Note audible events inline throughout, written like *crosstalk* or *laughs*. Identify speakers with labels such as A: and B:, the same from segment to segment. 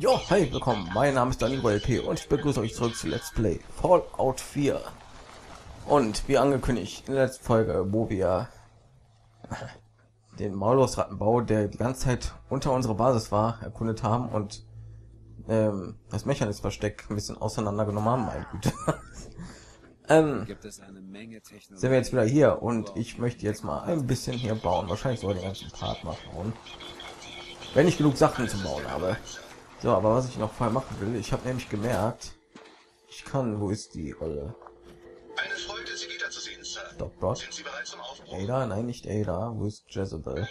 A: Jo, hi, willkommen. Mein Name ist Daniel LP und ich begrüße euch zurück zu Let's Play Fallout 4. Und wie angekündigt in der letzten Folge, wo wir den Maulwurfsrattenbau, der die ganze Zeit unter unserer Basis war, erkundet haben und ähm, das Mechanismus-Versteck ein bisschen auseinandergenommen haben, meine Güte. *laughs* ähm, sind wir jetzt wieder hier und ich möchte jetzt mal ein bisschen hier bauen. Wahrscheinlich soll ich den ganzen Part mal bauen. Wenn ich genug Sachen zum Bauen habe. So, aber was ich noch vorher machen will, ich habe nämlich gemerkt, ich kann, wo ist die Rolle?
B: Eine Freude, Sie wiederzusehen, Sir.
A: Doc Brock?
B: Sind Sie bereit zum Aufbruch?
A: Ada? Nein, nicht Ada. Wo ist Jezebel?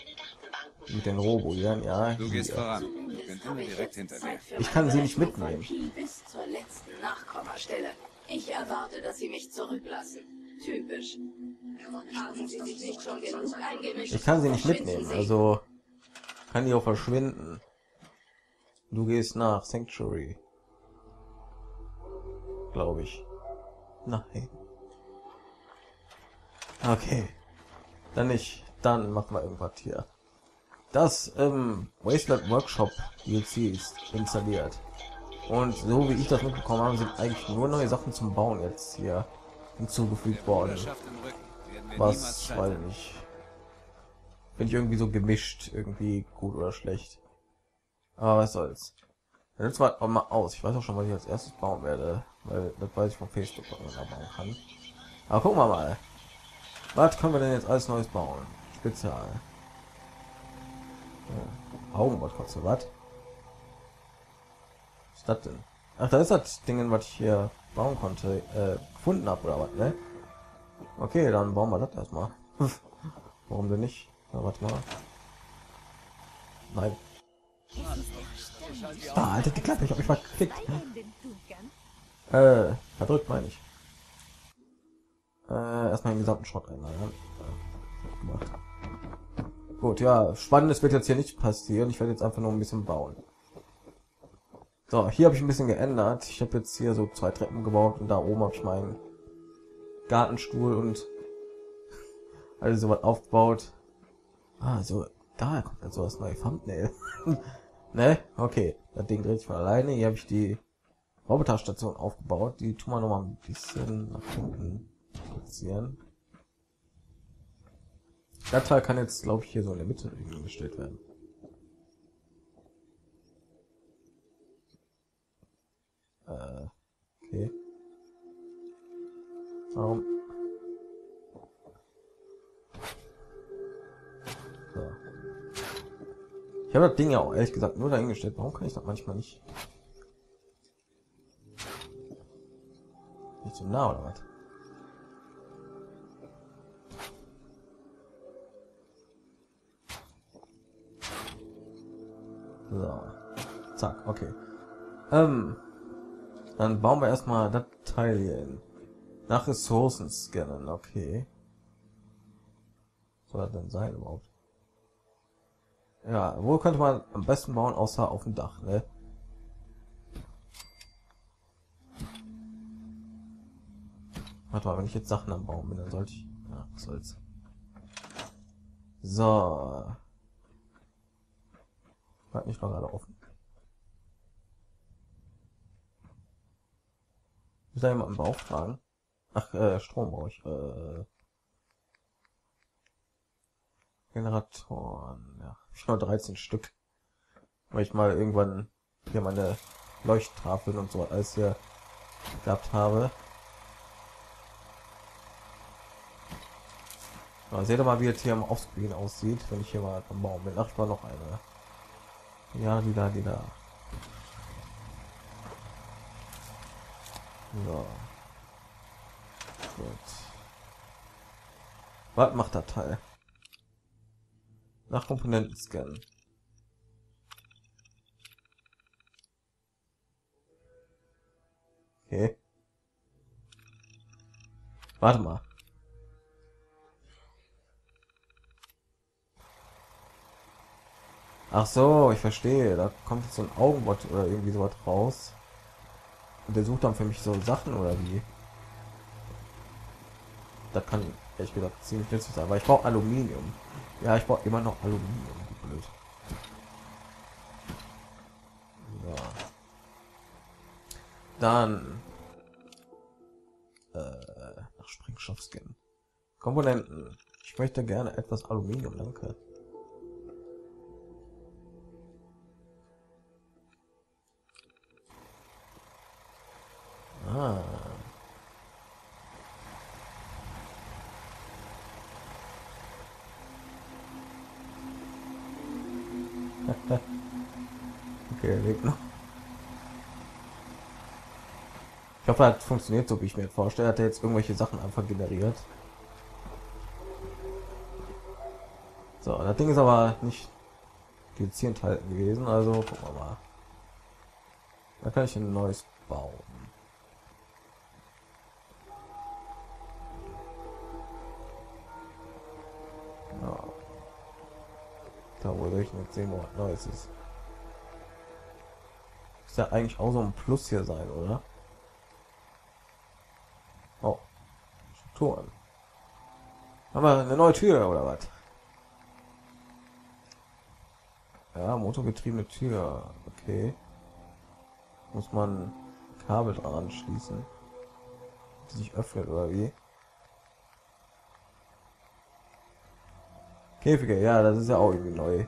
A: Mit den Robo-Iren, ja.
C: Du gehst
A: hier.
C: voran. Ich bin immer direkt hinter dir.
A: Ich kann sie nicht mitnehmen.
D: Bis zur letzten Nachkommastelle. Ich erwarte, dass Sie mich zurücklassen. Typisch. Haben Sie sich nicht schon genug eingemischt?
A: Ich kann sie nicht mitnehmen, also kann die auch verschwinden. Du gehst nach Sanctuary. Glaube ich. Nein. Okay. Dann nicht. Dann machen wir irgendwas hier. Das ähm, Wasteland Workshop DLC ist installiert. Und so wie ich das mitbekommen habe, sind eigentlich nur neue Sachen zum Bauen jetzt hier hinzugefügt worden. Was,
C: scheitern.
A: nicht. Bin ich irgendwie so gemischt, irgendwie gut oder schlecht. Aber was soll's. Nutzen wir auch mal aus. Ich weiß auch schon, was ich als erstes bauen werde, weil das weiß ich von Facebook, was man bauen kann. Aber gucken wir mal. Was können wir denn jetzt alles Neues bauen? Spezial. Ja. Augenbord kostet was? Was ist das denn? Ach, da ist das Ding, was ich hier bauen konnte, äh, gefunden habe oder was, ne? Okay, dann bauen wir das erstmal. *laughs* Warum denn nicht? Na, warte mal. Nein. Ah, Alter, die Klappe, ich hab mich verklickt. Äh, verdrückt meine ich. Äh, erstmal den gesamten Schrott einlagern. Äh. Gut, ja, spannendes wird jetzt hier nicht passieren. Ich werde jetzt einfach nur ein bisschen bauen. So, hier habe ich ein bisschen geändert. Ich habe jetzt hier so zwei Treppen gebaut und da oben habe ich meinen Gartenstuhl und *laughs* alles so was aufgebaut. Ah, da kommt jetzt so das neue Thumbnail. *laughs* ne? Okay, das Ding dreht sich von alleine. Hier habe ich die Roboterstation aufgebaut. Die tun wir noch mal ein bisschen nach hinten platzieren. Der Teil kann jetzt, glaube ich, hier so in der Mitte gestellt werden. Äh, okay. Warum? Ich habe das Ding ja auch ehrlich gesagt nur dahingestellt. Warum kann ich das manchmal nicht? Nicht so nah oder was? So. Zack, okay. Ähm, dann bauen wir erstmal das Teil hier hin. Nach Ressourcen scannen, okay. Was soll das denn sein überhaupt? Ja, wo könnte man am besten bauen, außer auf dem Dach, ne? Warte mal, wenn ich jetzt Sachen am Bauen bin, dann sollte ich... Ja, was soll's. So. Hat nicht noch gerade offen. Muss da jemand im Bauch tragen? Ach, äh, Strom brauche ich. Äh, Generatoren. Ja, nur 13 Stück. Weil ich mal irgendwann hier meine Leuchttafeln und so alles hier gehabt habe. Ja, seht ihr mal, wie jetzt hier am Offscreen aussieht, wenn ich hier mal am Baum bin. Ach, war noch eine. Ja, die da, die da. So. Gut. Was macht der Teil? Nach Komponenten scannen. Okay. Warte mal. Ach so, ich verstehe. Da kommt jetzt so ein Augenbot oder irgendwie sowas raus. Und der sucht dann für mich so Sachen oder wie? Das kann ehrlich gesagt ziemlich nützlich sein. Aber ich brauche Aluminium. Ja, ich brauche immer noch Aluminium. Blöd. So. Dann äh, nach Sprengstoff scannen. Komponenten. Ich möchte gerne etwas Aluminium, danke. Ah. *laughs* okay, Weg noch. Ich hoffe, hat funktioniert so, wie ich mir vorstelle. Hat er jetzt irgendwelche Sachen einfach generiert. So, das Ding ist aber nicht dediziert enthalten gewesen, also gucken wir mal. Da kann ich ein neues bauen. Ich jetzt sehen, wo was Neues ist. Ist ja eigentlich auch so ein Plus hier sein, oder? Oh. Strukturen. Haben wir eine neue Tür oder was? Ja, motorgetriebene Tür. Okay. Muss man Kabel dran anschließen. Die sich öffnet oder wie? Käfige, ja, das ist ja auch irgendwie neu.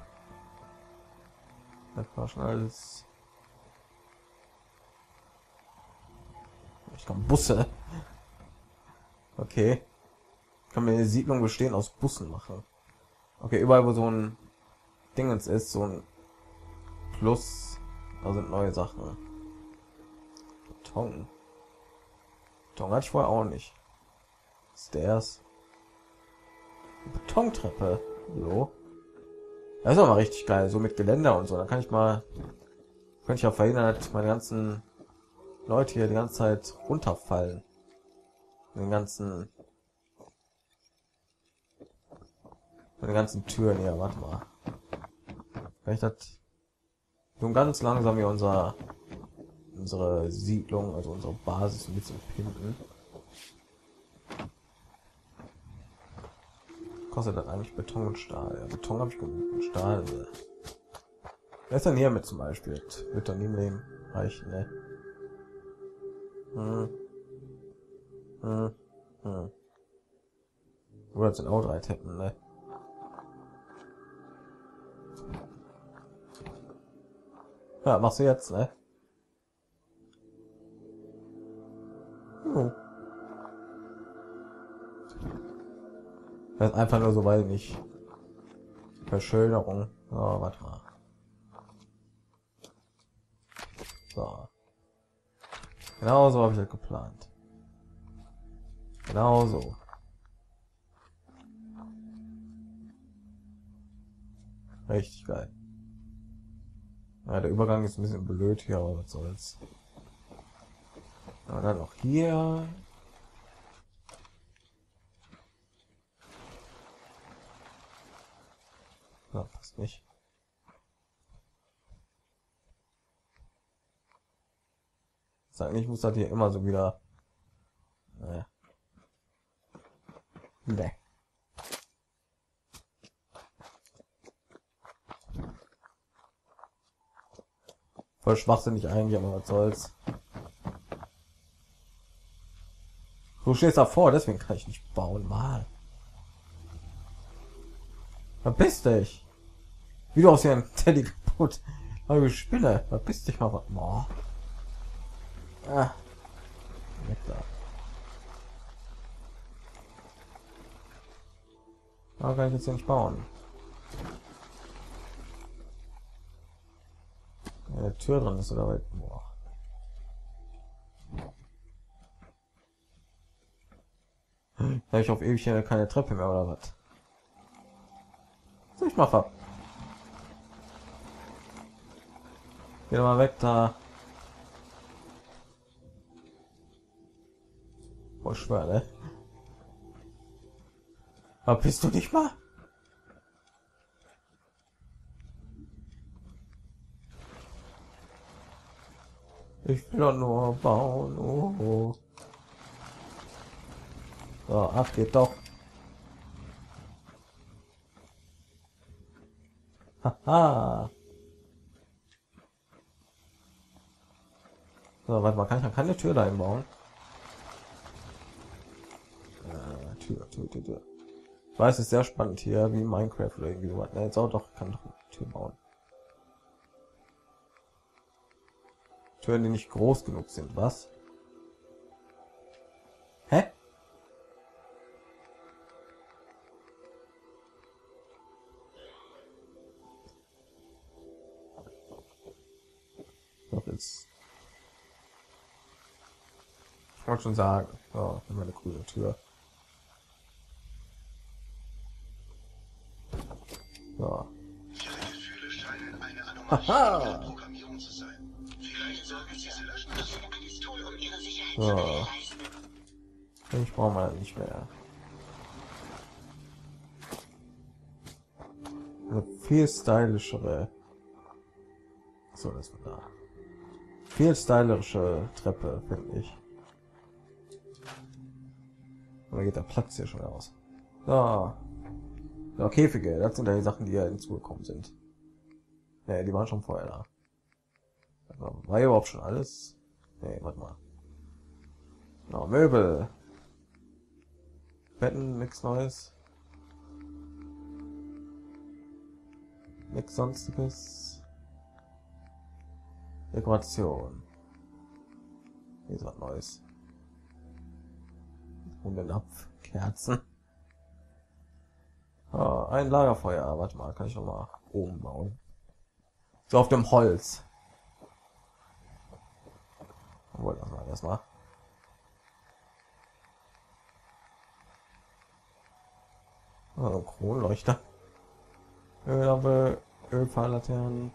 A: Das war schon alles. Ich kann Busse. Okay. Kann mir eine Siedlung bestehen aus Bussen machen. Okay, überall wo so ein Dingens ist, so ein Plus, da sind neue Sachen. Beton. Beton hatte ich vorher auch nicht. Stairs. Betontreppe. So. Das ist aber richtig geil, so mit Geländer und so. Da kann ich mal, kann ich ja verhindern, dass meine ganzen Leute hier die ganze Zeit runterfallen. Den ganzen, den ganzen Türen hier. Warte mal. Vielleicht hat so ganz langsam hier unser unsere Siedlung, also unsere Basis ein bisschen pimpen. Kostet das eigentlich Beton und Stahl? Ja, Beton habe ich genug und Stahl. Ne. Wer ist denn hier mit zum Beispiel? Wird dann im Leben reichen, ne? Hm. Hm. Hm. Oder sind auch drei Tippen, ne? Ja, machst du jetzt, ne? Das einfach nur so, weil nicht Verschönerung. So, warte mal. So. Genau so habe ich das geplant. Genau so. Richtig geil. Ja, der Übergang ist ein bisschen blöd hier, aber was soll's. Ja, dann noch hier. Passt nicht. Sagen, ich muss das hier immer so wieder. Naja. Nee. Voll schwachsinnig eigentlich, aber was soll's. Du stehst davor, deswegen kann ich nicht bauen. Mal. Verpiss dich. Wie du aus ein Teddy kaputt. Aber ich spinne. Verpiss dich mal. Boah. Ah. Weg da. Aber kann ich jetzt nicht bauen. Eine Tür drin ist oder weit. Boah. Habe ich auf ewig keine Treppe mehr oder was? So, ich mach ab. Geh mal weg da. Boah, schwer, ne? Aber bist du nicht mal? Ich will doch nur bauen. Oh, oh. So, ach, geht doch. Haha. So, warte mal, kann ich noch keine Tür da einbauen? Äh, Tür, Tür, Tür, Tür. Ich weiß, es ist sehr spannend hier, wie Minecraft oder irgendwie sowas. Ne, jetzt auch doch, kann doch Tür bauen. Türen, die nicht groß genug sind, was? Hä? Doch jetzt. Ich wollte schon sagen, oh, immer eine coole Tür. So.
B: Ihre Gefühle scheinen eine
A: Aha.
B: Anomalie in der Programmierung zu sein. Vielleicht sollten Sie sie löschen.
D: Alles tun, um ihre Sicherheit
A: zu
D: gewährleisten.
A: Ich brauche mal nicht mehr. Eine viel stylischere. So, das war da. Viel stylische Treppe, finde ich. Oder geht der Platz hier schon aus? So. Ja, Käfige, das sind ja die Sachen, die ja hinzugekommen sind. Ne, die waren schon vorher da. Also, War überhaupt schon alles? Ne, warte mal. Genau, Möbel. Betten, nichts Neues. Nichts sonstiges. Dekoration. Hier ist was Neues. Hundenapf, Kerzen. Ah, ein Lagerfeuer. Warte mal, kann ich noch mal oben bauen. So auf dem Holz. Obwohl, das mal erstmal. Oh, Kronleuchter. Öllampe, Ölfahrlaternen.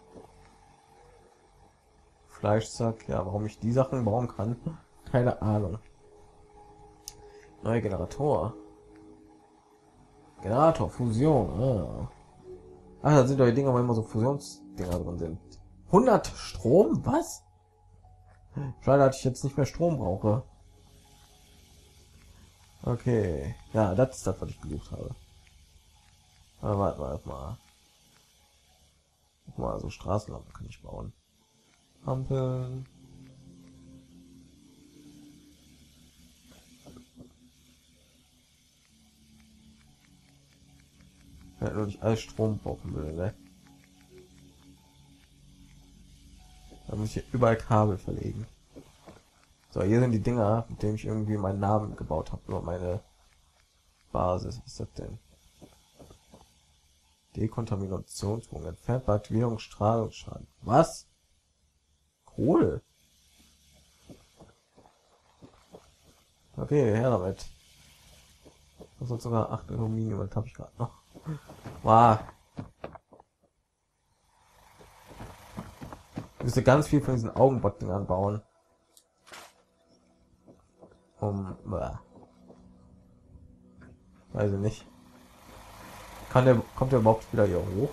A: Fleischsack. Ja, warum ich die Sachen bauen kann, keine Ahnung. Neue Generator. Generator, Fusion. Ah, da sind doch die Dinger, wo immer so Fusionsdinger drin sind. 100 Strom? Was? Schade, dass ich jetzt nicht mehr Strom brauche. Okay. Ja, das ist das, was ich gesucht habe. Aber warte mal, warte mal. Guck mal, so Straßenlampen kann ich bauen. Ampeln. Nur nicht alles Strom brauchen will, ne? Da muss ich hier überall Kabel verlegen. So, hier sind die Dinger, mit denen ich irgendwie meinen Namen gebaut habe, nur meine Basis. Was ist das denn? Dekontaminationspunkt entfernt bei Aktivierung Strahlungsschaden. Was? Cool. Okay, her damit. Das sind sogar 8 Aluminium, das habe ich gerade noch. Wow. Müsste ganz viel von diesen Augenbotten anbauen. Um, bäh. weiß ich nicht. Kann der, kommt der überhaupt wieder hier hoch?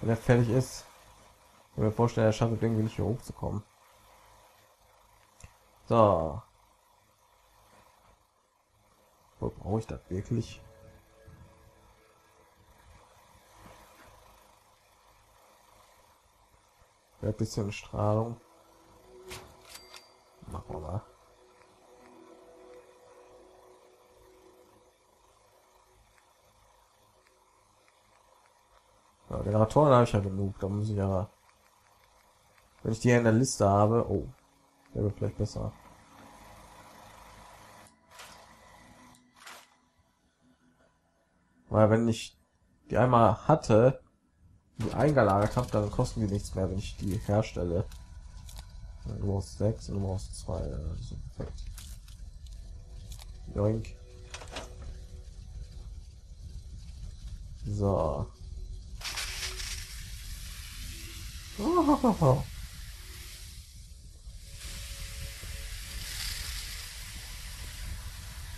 A: Wenn er fertig ist, ich mir vorstellen, er schafft irgendwie nicht hier hochzukommen. So. Wo brauche ich das wirklich? Ja, bisschen Strahlung. Machen wir mal. Ja, Generatoren habe ich ja genug. Da muss ich ja, wenn ich die in der Liste habe, oh, wäre vielleicht besser. Weil wenn ich die einmal hatte, die eingelagert habe, dann kosten die nichts mehr, wenn ich die herstelle. Du brauchst sechs und du brauchst zwei. Also perfekt. Joink. So. Oh. *laughs*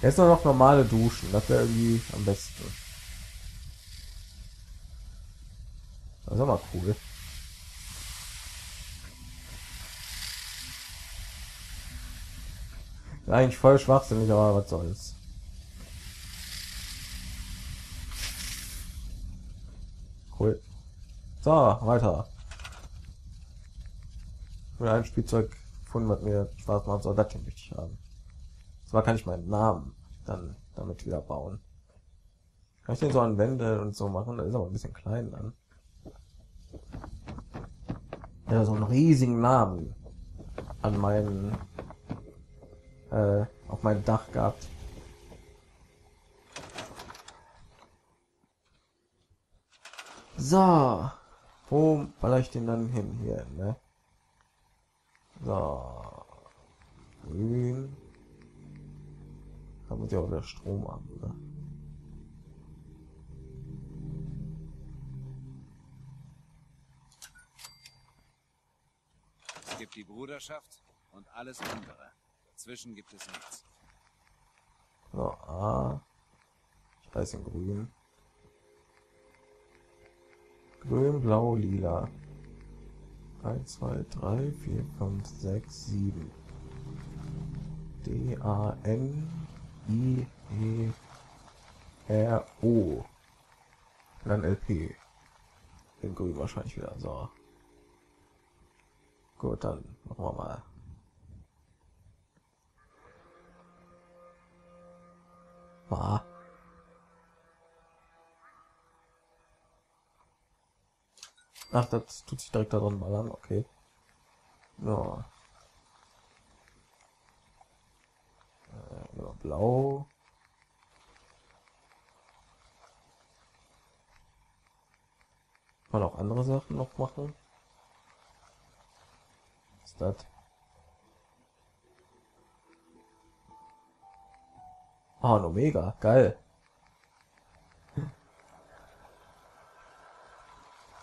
A: Jetzt noch normale Duschen, das wäre irgendwie am besten. Das ist aber cool. Eigentlich voll schwachsinnig, aber was soll's. Cool. So, weiter. Oder ein Spielzeug gefunden, was mir Spaß macht, soll das möchte ich haben. Zwar kann ich meinen Namen dann damit wieder bauen. Kann ich den so an Wände und so machen? Das ist aber ein bisschen klein dann. Ja, so einen riesigen Namen an meinen äh, auf meinem Dach gehabt. So, wo baller ich den dann hin hier, ne? So, grün. Da muss ich auch wieder Strom haben, oder?
C: Es gibt die Bruderschaft und alles andere. Dazwischen gibt es nichts.
A: So, A. Ich weiß in grün. Grün, blau, lila. 1, 2, 3, 4, 5, 6, 7. D, A, N, I, E, R, O. Dann LP. In grün wahrscheinlich wieder. So. Gut, dann machen wir mal. Ah. Ach, das tut sich direkt daran ballern, okay. Ja. Äh, blau. Man auch andere Sachen noch machen. Das? Ah, ein Omega, geil. *laughs*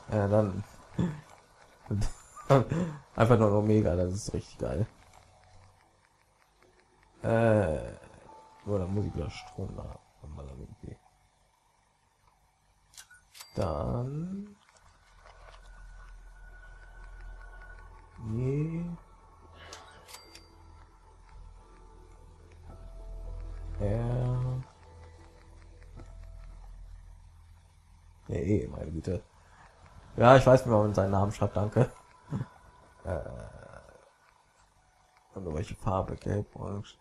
A: Ja, dann *laughs* einfach nur ein Omega, das ist richtig geil. Äh, nur dann muss ich wieder Strom da wir dann irgendwie. Dann nee. R. Nee, meine Güte. Ja, ich weiß, wie man seinen Namen schreibt, danke. äh, und welche Farbe? Gelb, orange.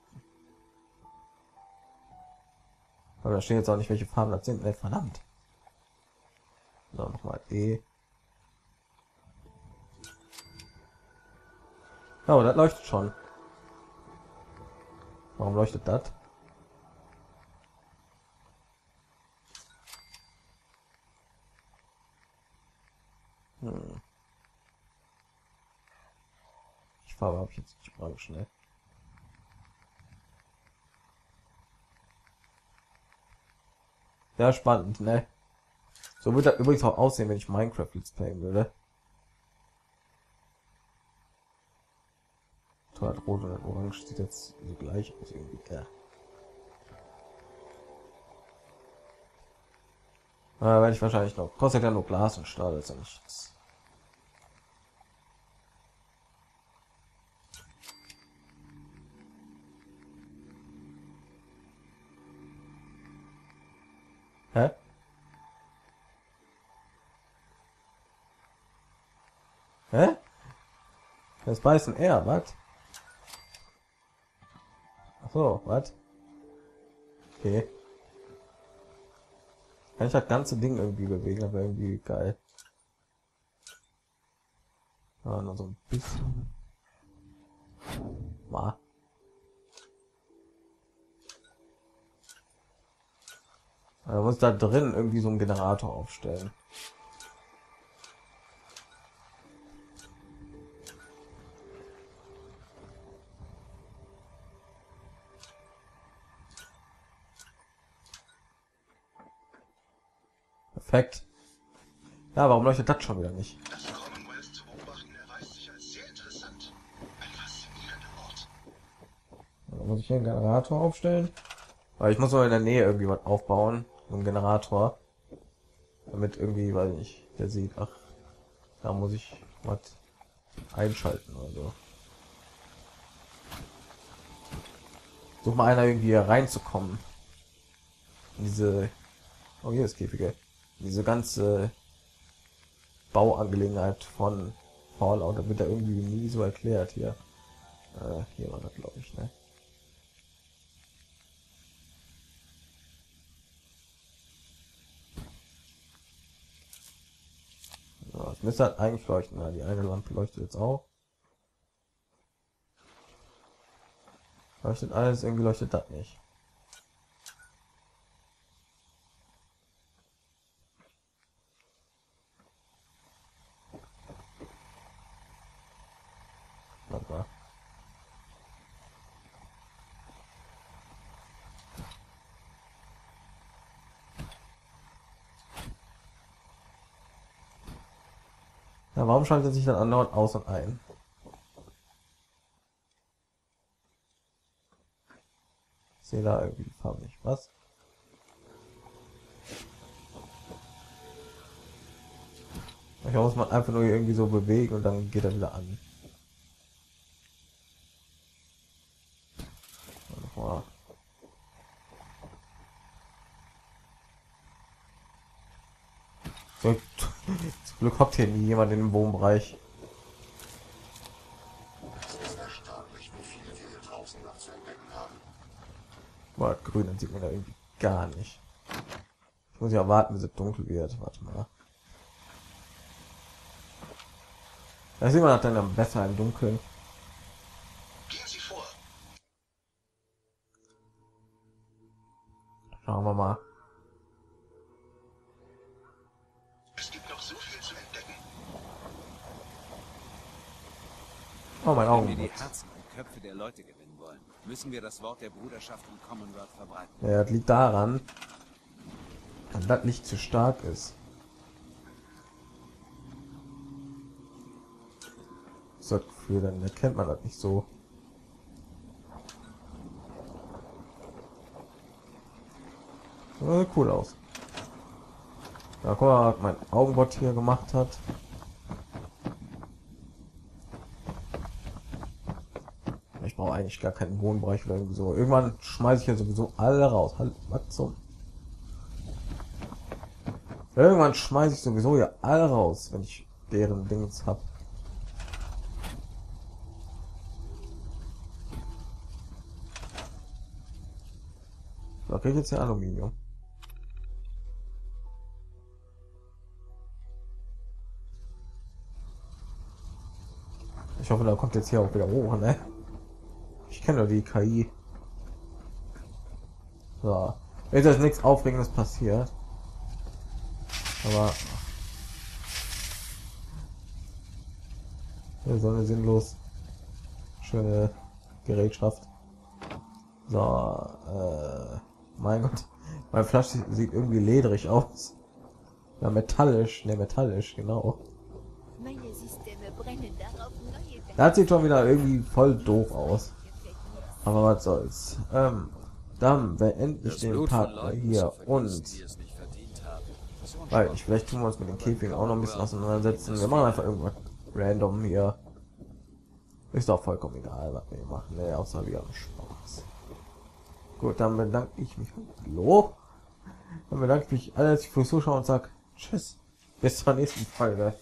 A: Aber da stehen jetzt auch nicht, welche Farben das sind. Ne, verdammt. So, nochmal E. Oh, das leuchtet schon. Warum leuchtet das? Hm. Ich Farbe habe jetzt nicht orange, ne? Ja, spannend, ne? So wird er übrigens auch aussehen, wenn ich Minecraft Let's Playen würde. Toll, rot und orange sieht jetzt so gleich aus irgendwie. Ja. Da werde ich wahrscheinlich noch. Kostet ja nur Glas und Stahl, ist ja nichts. Hä? Hä? Das beißen er, was? So, was? Okay. Kann ich das ganze Ding irgendwie bewegen, aber irgendwie geil. Ja, nur so ein bisschen. War. Man muss da drin irgendwie so einen Generator aufstellen. Perfekt. Ja, warum leuchtet das schon wieder nicht?
B: Das Commonwealth zu beobachten erweist sich als sehr interessant. Ein faszinierender Ort.
A: Da muss ich hier einen Generator aufstellen. Weil ich muss nur in der Nähe irgendwie was aufbauen. Einen Generator. Damit irgendwie, weiß ich nicht, der sieht, ach, da muss ich was einschalten oder so. Such mal einer irgendwie hier reinzukommen. In diese. Oh, hier ist Käfige. Diese ganze Bauangelegenheit von Fallout, da wird er irgendwie nie so erklärt hier. Äh, hier war das glaube ich, ne? So, es müsste halt eigentlich leuchten. Ja, die eine Lampe leuchtet jetzt auch. Leuchtet alles, irgendwie leuchtet das nicht. Warte mal. Ja, warum schaltet sich dann andauernd aus und ein? Ich sehe da irgendwie nicht. Was? Ich muss man einfach nur irgendwie so bewegen und dann geht er wieder an. Boah. So, zum Glück hockt hier nie jemand in dem Wohnbereich. Boah, grün, dann sieht man da irgendwie gar nicht. Ich muss ja warten, bis es dunkel wird. Warte mal. Da sieht man dann besser im Dunkeln. Schauen wir mal. Oh, mein
C: Wenn wir
A: Augen.
C: die Herzen und Köpfe der Leute gewinnen wollen, müssen wir das Wort der Bruderschaft im Commonwealth verbreiten.
A: Ja, das liegt daran, dass das Licht zu stark ist. So das Gefühl, dann erkennt man das nicht so. Cool aus. Ja, guck mal, was mein Augenbot hier gemacht hat. Brauche eigentlich gar keinen Wohnbereich oder so. Irgendwann schmeiße ich ja sowieso alle raus. Halt, was zum? Irgendwann schmeiße ich sowieso ja alle raus, wenn ich deren Dings hab. Da krieg ich jetzt ja Aluminium. Ich hoffe, da kommt jetzt hier auch wieder hoch, ne? Kenne doch die KI. So. Jetzt ist nichts Aufregendes passiert. Aber. So eine sinnlos schöne Gerätschaft. So, äh, mein Gott. Mein Flasch sieht irgendwie ledrig aus. Ja, metallisch, ne, metallisch, genau.
E: Meine Systeme brennen darauf, neue
A: Das sieht schon wieder irgendwie voll doof aus. Aber was soll's. Ähm, dann beende ich den Part hier und weil ich vielleicht tun wir uns mit den Käfigen auch noch ein bisschen auseinandersetzen. Wir machen einfach irgendwas random hier. Ist doch vollkommen egal, was wir machen. Ne, außer wir haben Spaß. Gut, dann bedanke ich mich. Hallo? Dann bedanke ich mich alles fürs Zuschauen und sag Tschüss. Bis zur nächsten Folge.